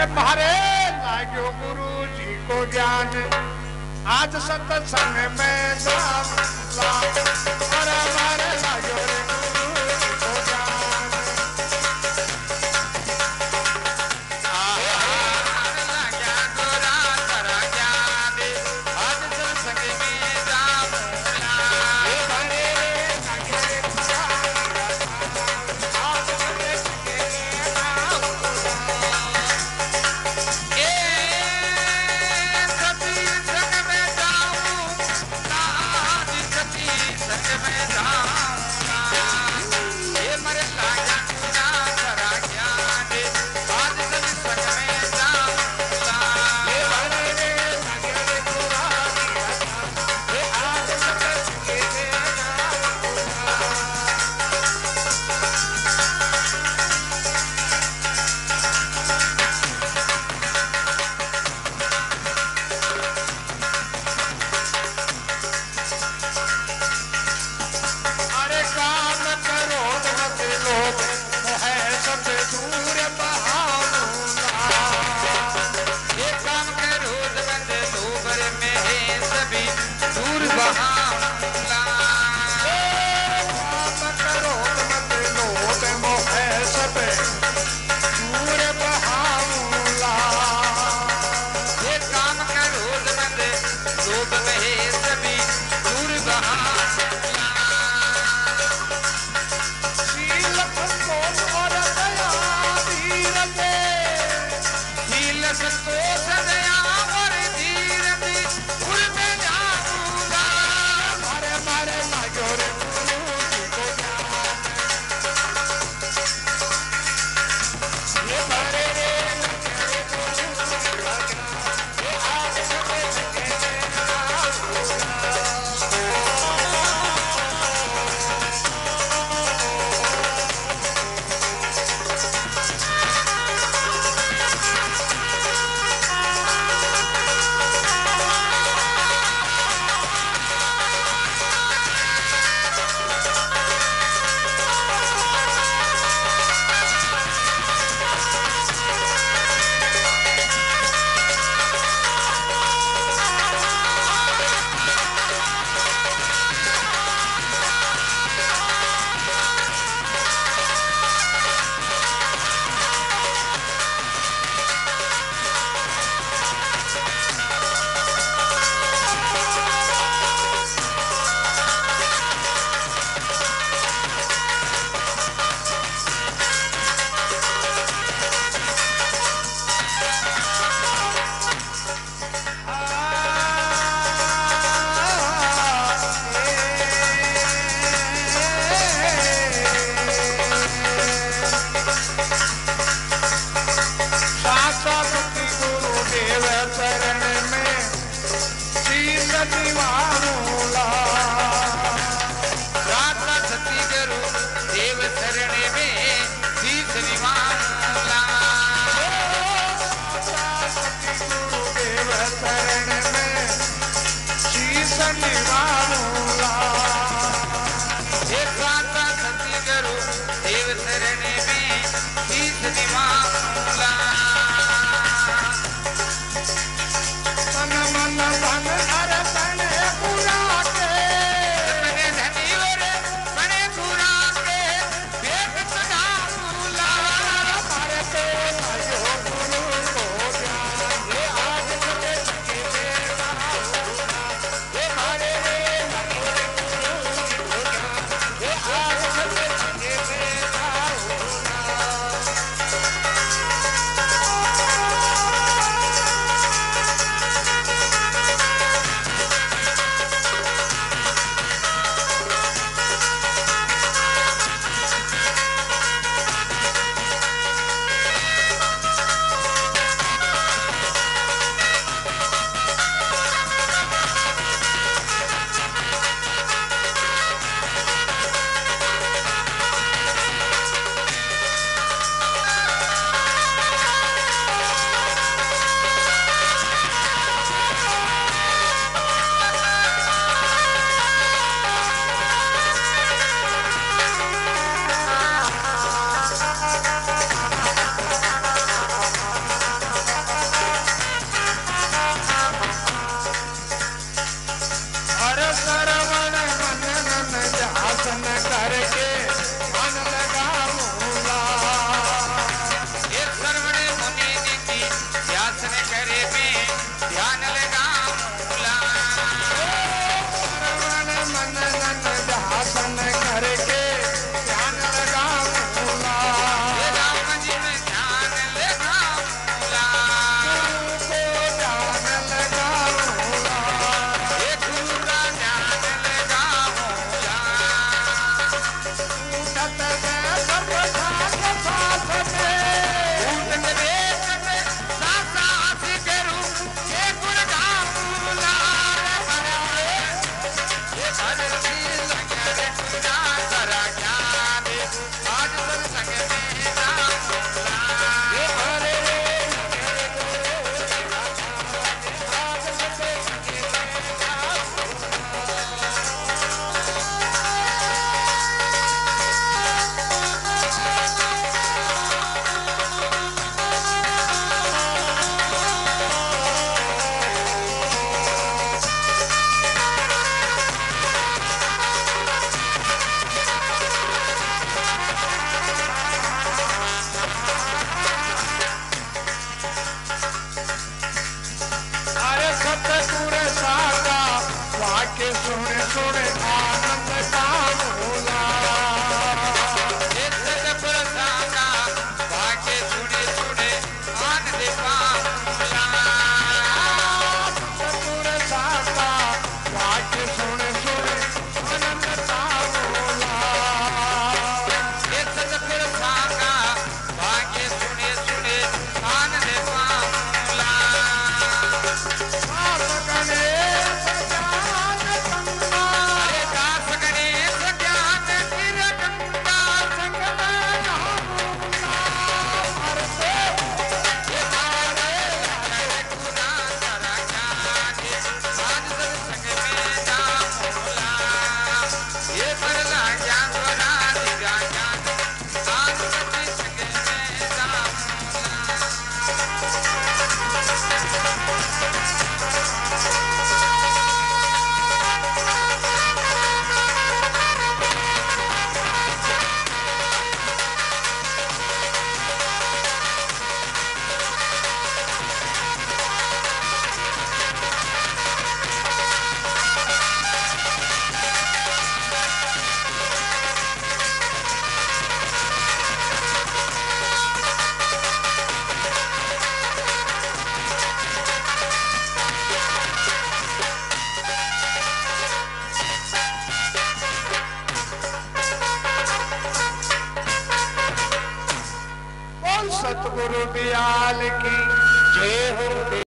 अरे लाग्यो गुरु जी को ज्ञान। आज सत्संग में जाम अरे मारे सतगुरु दयाल की। जय हो